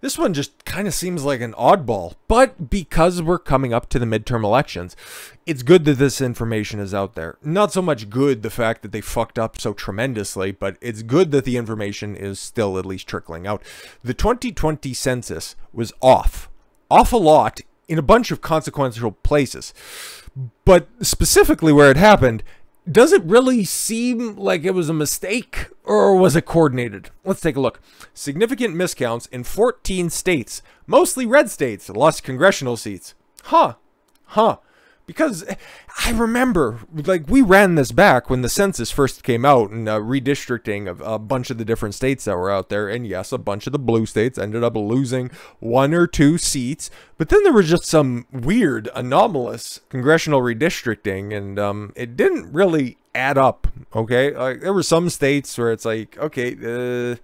This one just kind of seems like an oddball, but because we're coming up to the midterm elections, it's good that this information is out there. Not so much good the fact that they fucked up so tremendously, but it's good that the information is still at least trickling out. The 2020 census was off. Off a lot in a bunch of consequential places. But specifically where it happened, does it really seem like it was a mistake or was it coordinated? Let's take a look. Significant miscounts in 14 states, mostly red states, lost congressional seats. Huh. Huh because I remember, like, we ran this back when the census first came out and uh, redistricting of a bunch of the different states that were out there. And yes, a bunch of the blue states ended up losing one or two seats. But then there was just some weird, anomalous congressional redistricting, and um, it didn't really add up. Okay, like there were some states where it's like, okay, uh,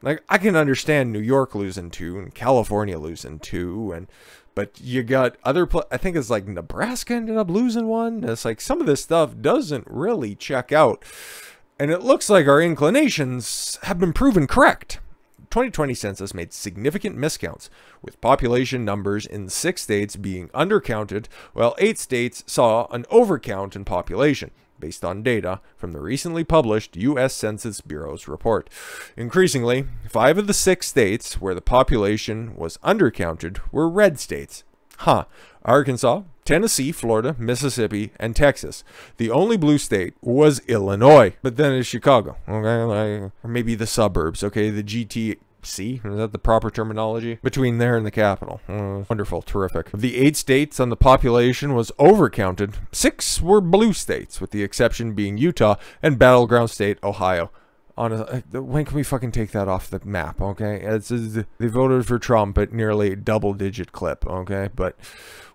like I can understand New York losing two and California losing two, and but you got other, I think it's like Nebraska ended up losing one. It's like some of this stuff doesn't really check out. And it looks like our inclinations have been proven correct. 2020 census made significant miscounts, with population numbers in six states being undercounted, while eight states saw an overcount in population based on data from the recently published U.S. Census Bureau's report. Increasingly, five of the six states where the population was undercounted were red states. Huh. Arkansas, Tennessee, Florida, Mississippi, and Texas. The only blue state was Illinois, but then it's Chicago, okay? or maybe the suburbs, okay? The GT See, is that the proper terminology? Between there and the capital. Uh, wonderful, terrific. Of the eight states on the population was overcounted, six were blue states, with the exception being Utah and battleground state Ohio uh, when can we fucking take that off the map okay? It's, it's, they voted for trump at nearly double digit clip okay? But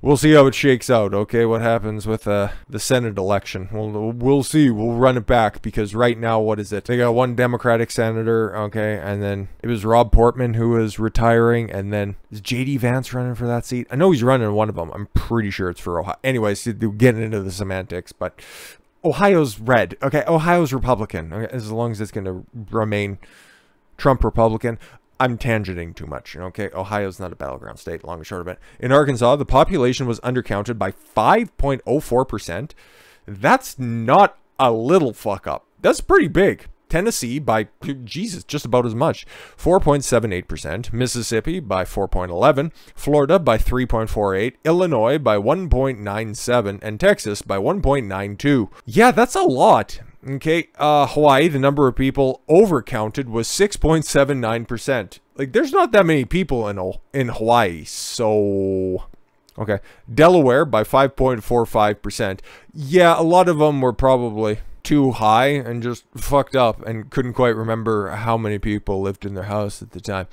we'll see how it shakes out okay? What happens with uh, the senate election? We'll, we'll see. We'll run it back because right now what is it? They got one democratic senator okay? And then it was rob portman who was retiring. And then is jd vance running for that seat? I know he's running one of them. I'm pretty sure it's for ohio. Anyways getting into the semantics but Ohio's red. Okay, Ohio's Republican. Okay, as long as it's going to remain Trump Republican. I'm tangenting too much. Okay, Ohio's not a battleground state, long and short of it. In Arkansas, the population was undercounted by 5.04%. That's not a little fuck up. That's pretty big. Tennessee by Jesus just about as much 4.78%, Mississippi by 4.11, Florida by 3.48, Illinois by 1.97 and Texas by 1.92. Yeah, that's a lot. Okay, uh Hawaii, the number of people overcounted was 6.79%. Like there's not that many people in in Hawaii. So Okay. Delaware by 5.45%. Yeah, a lot of them were probably too high and just fucked up and couldn't quite remember how many people lived in their house at the time.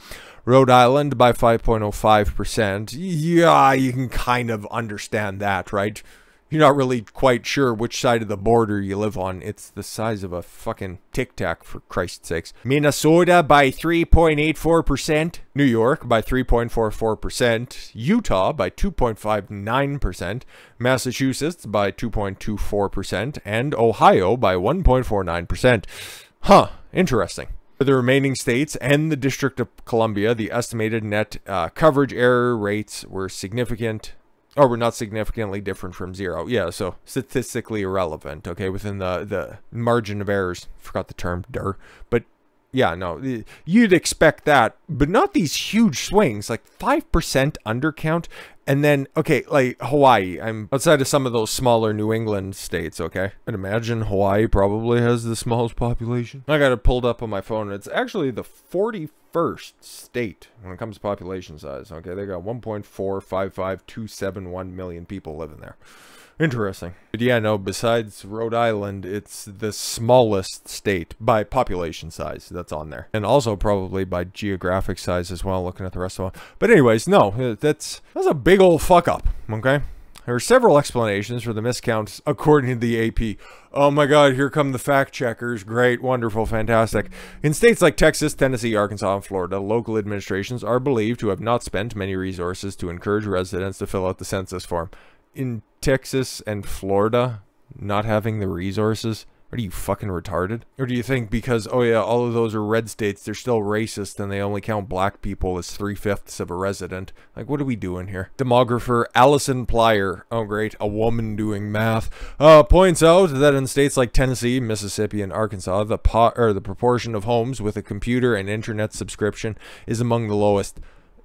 Rhode Island by 5.05%. Yeah, you can kind of understand that, right? You're not really quite sure which side of the border you live on. It's the size of a fucking tic tac, for Christ's sakes. Minnesota by 3.84%. New York by 3.44%. Utah by 2.59%. Massachusetts by 2.24%. And Ohio by 1.49%. Huh, interesting. For the remaining states and the District of Columbia, the estimated net uh, coverage error rates were significant or we're not significantly different from zero. Yeah, so statistically irrelevant, okay, within the, the margin of errors. Forgot the term, der. But yeah, no, you'd expect that, but not these huge swings, like 5% undercount. And then, okay, like Hawaii, I'm outside of some of those smaller New England states, okay? I'd imagine Hawaii probably has the smallest population. I got it pulled up on my phone. It's actually the 41st state when it comes to population size, okay? They got 1.455271 million people living there. Interesting. But yeah, no, besides Rhode Island, it's the smallest state by population size that's on there. And also probably by geographic size as well, looking at the rest of them. But anyways, no, uh, that's, that's a big old fuck up, okay? There are several explanations for the miscounts according to the AP. Oh my god, here come the fact checkers. Great, wonderful, fantastic. In states like Texas, Tennessee, Arkansas, and Florida, local administrations are believed to have not spent many resources to encourage residents to fill out the census form in Texas and Florida not having the resources are you fucking retarded? Or do you think because, oh yeah, all of those are red states, they're still racist and they only count black people as three fifths of a resident? Like, what are we doing here? Demographer Allison Plyer, oh great, a woman doing math, uh, points out that in states like Tennessee, Mississippi, and Arkansas, the po- or the proportion of homes with a computer and internet subscription is among the lowest.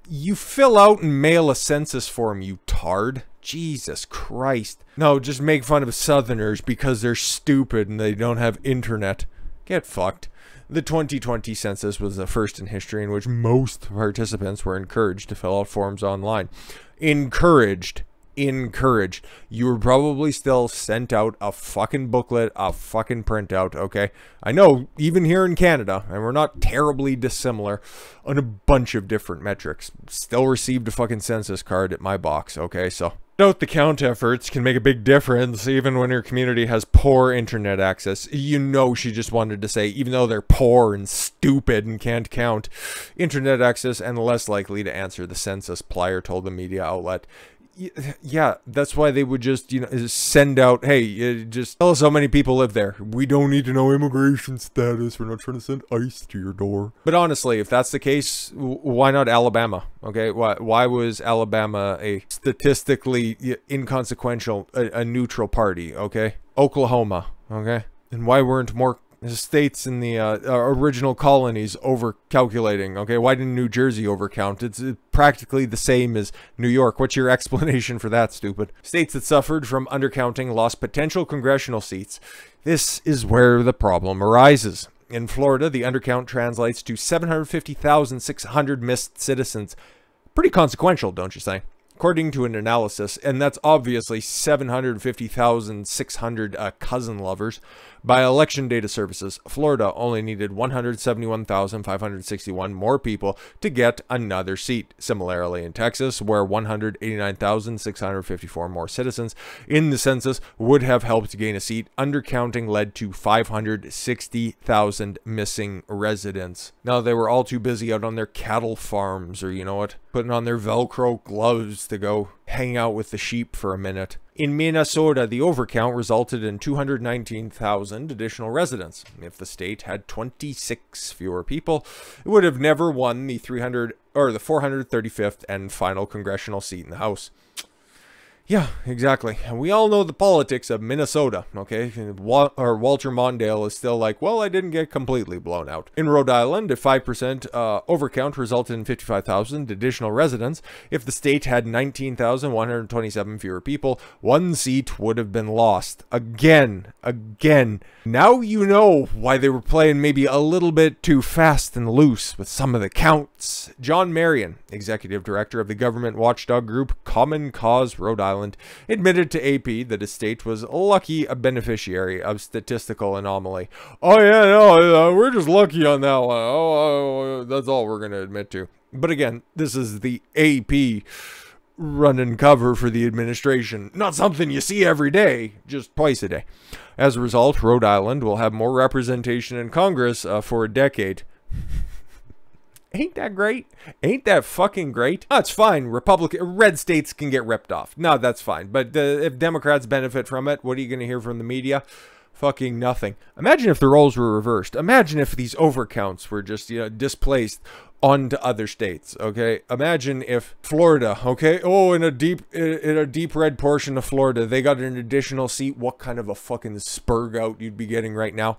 You fill out and mail a census form, you tard. Jesus Christ. No, just make fun of Southerners because they're stupid and they don't have internet. Get fucked. The 2020 census was the first in history in which most participants were encouraged to fill out forms online. Encouraged encouraged. You were probably still sent out a fucking booklet, a fucking printout, okay? I know, even here in Canada, and we're not terribly dissimilar on a bunch of different metrics. Still received a fucking census card at my box, okay? So, note the count efforts can make a big difference even when your community has poor internet access. You know she just wanted to say, even though they're poor and stupid and can't count, internet access and less likely to answer the census, Plyer told the media outlet yeah, that's why they would just, you know, send out, hey, uh, just tell us how many people live there. We don't need to know immigration status. We're not trying to send ICE to your door. But honestly, if that's the case, why not Alabama? Okay, why why was Alabama a statistically inconsequential, a, a neutral party? Okay, Oklahoma. Okay, and why weren't more states in the uh, uh, original colonies over calculating. Okay, why didn't New Jersey overcount? It's uh, practically the same as New York. What's your explanation for that, stupid? States that suffered from undercounting lost potential congressional seats. This is where the problem arises. In Florida, the undercount translates to 750,600 missed citizens. Pretty consequential, don't you say? According to an analysis, and that's obviously 750,600 uh, cousin lovers, by election data services, Florida only needed 171,561 more people to get another seat. Similarly, in Texas, where 189,654 more citizens in the census would have helped gain a seat, undercounting led to 560,000 missing residents. Now, they were all too busy out on their cattle farms, or you know what, putting on their Velcro gloves to go hang out with the sheep for a minute. In Minnesota, the overcount resulted in 219,000 additional residents. If the state had 26 fewer people, it would have never won the 300 or the 435th and final congressional seat in the House. Yeah, exactly. And we all know the politics of Minnesota, okay? or Walter Mondale is still like, well, I didn't get completely blown out. In Rhode Island, a 5% uh, overcount resulted in 55,000 additional residents. If the state had 19,127 fewer people, one seat would have been lost. Again, again. Now you know why they were playing maybe a little bit too fast and loose with some of the counts. John Marion, executive director of the government watchdog group Common Cause Rhode Island, Island, admitted to AP that his state was lucky a beneficiary of statistical anomaly. Oh yeah, no, uh, we're just lucky on that one. Oh, uh, that's all we're going to admit to. But again, this is the AP running cover for the administration. Not something you see every day, just twice a day. As a result, Rhode Island will have more representation in Congress uh, for a decade. Ain't that great? Ain't that fucking great? That's oh, fine. Republican red states can get ripped off. No, that's fine. But uh, if Democrats benefit from it, what are you going to hear from the media? Fucking nothing. Imagine if the roles were reversed. Imagine if these overcounts were just you know displaced onto other states. Okay, imagine if Florida. Okay, oh, in a deep in a deep red portion of Florida, they got an additional seat. What kind of a fucking spurg out you'd be getting right now?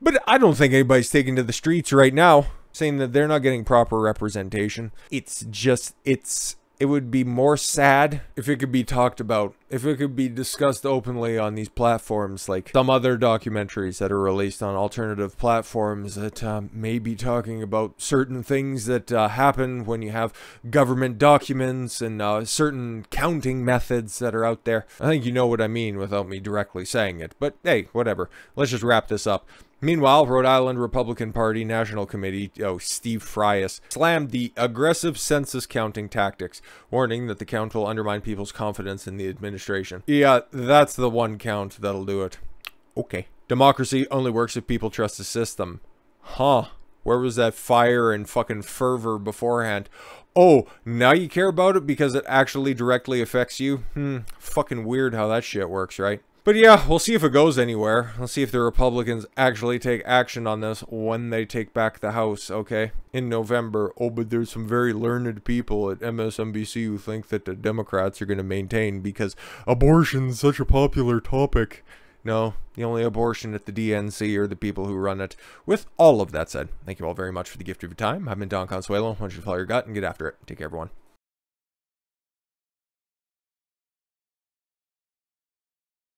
But I don't think anybody's taking to the streets right now saying that they're not getting proper representation. It's just, it's, it would be more sad if it could be talked about, if it could be discussed openly on these platforms, like some other documentaries that are released on alternative platforms that uh, may be talking about certain things that uh, happen when you have government documents and uh, certain counting methods that are out there. I think you know what I mean without me directly saying it, but hey, whatever. Let's just wrap this up. Meanwhile, Rhode Island Republican Party National Committee, oh, Steve Frias, slammed the aggressive census counting tactics, warning that the count will undermine people's confidence in the administration. Yeah, that's the one count that'll do it. Okay. Democracy only works if people trust the system. Huh. Where was that fire and fucking fervor beforehand? Oh, now you care about it because it actually directly affects you? Hmm, fucking weird how that shit works, right? But yeah, we'll see if it goes anywhere. Let's see if the Republicans actually take action on this when they take back the House, okay? In November. Oh, but there's some very learned people at MSNBC who think that the Democrats are going to maintain because abortion's such a popular topic. No, the only abortion at the DNC are the people who run it. With all of that said, thank you all very much for the gift of your time. I've been Don Khan Swaylo. Why don't you follow your gut and get after it. Take care, everyone.